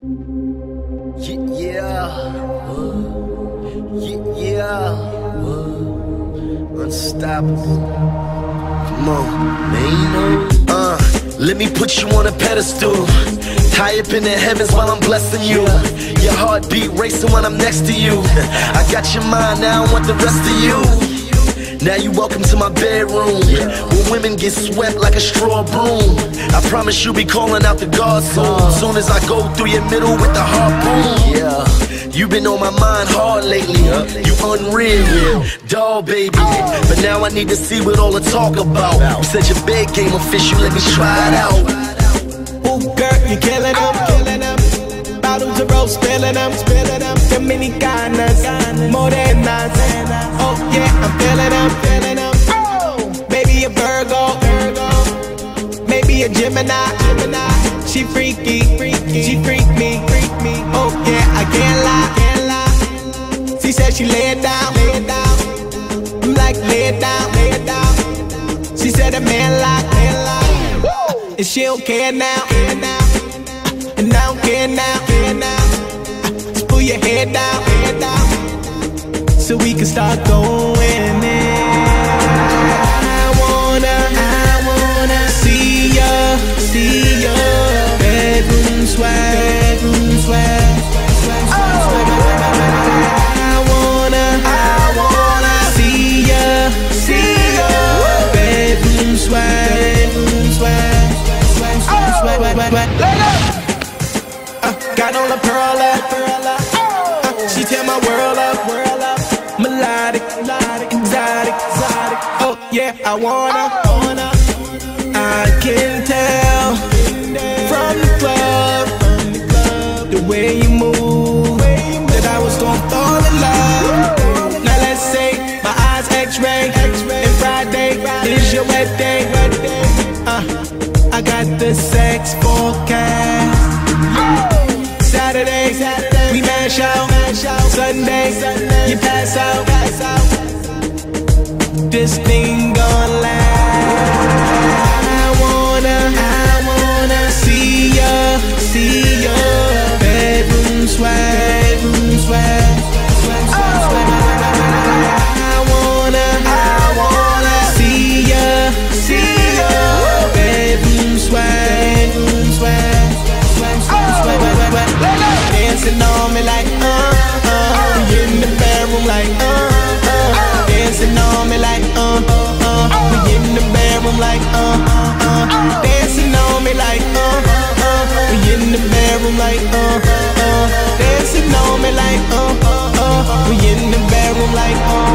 Yeah, yeah, yeah, yeah. unstoppable. Come on, man. Uh, let me put you on a pedestal. Tie up in the heavens while I'm blessing you. Your heartbeat racing when I'm next to you. I got your mind now, I want the rest of you. Now you welcome to my bedroom. Where women get swept like a straw broom I promise you'll be calling out the God soon. Soon as I go through your middle with the harpoon Yeah. You've been on my mind hard lately. You unreal. Doll baby. But now I need to see what all the talk about. You said your bed game official, let me try it out. Ooh girl, you killing them, killing them Bottles of rose, spilling them, spilling them She freaky, freaky. She freak me, freak me. Oh yeah, I can't lie, can't lie. She said she lay it down, lay it down. I'm like lay it down, lay it down. She said a man like, man like. And she don't care now, care now. And I don't care now, care now. Just pull your head down, head down so we can start going swag, swag, swag. Uh, got on a pearl up, uh, she tear my world up, melodic, exotic, exotic. Oh yeah, I wanna, mash out. Sunday, you pass out. This thing gon' last. I wanna, I wanna see ya, see ya. Bedroom swag, bedroom swag. Dancing on me like uh uh. We in the bedroom like uh, uh. Dancing on me like uh, uh. We in the bedroom like uh, uh Dancing on me like uh, uh We in the bedroom like uh, uh Dancing on me like uh, uh We in the bedroom like uh